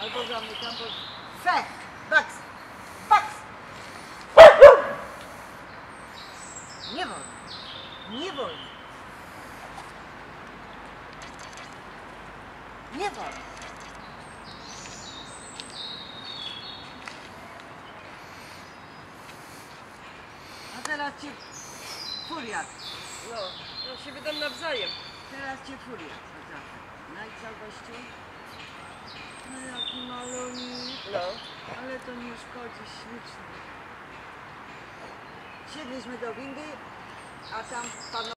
Albo zamykam, bo... Fe! Baks! Baks! Nie wolno. Nie wolno. Nie wolno. A teraz cię furiat. No, ja się wydam nawzajem. Teraz cię furiat. No i co gościu? No jaki malunik. No. Ale to nie szkodzi, śliczny. Siedliśmy do windy, a tam pan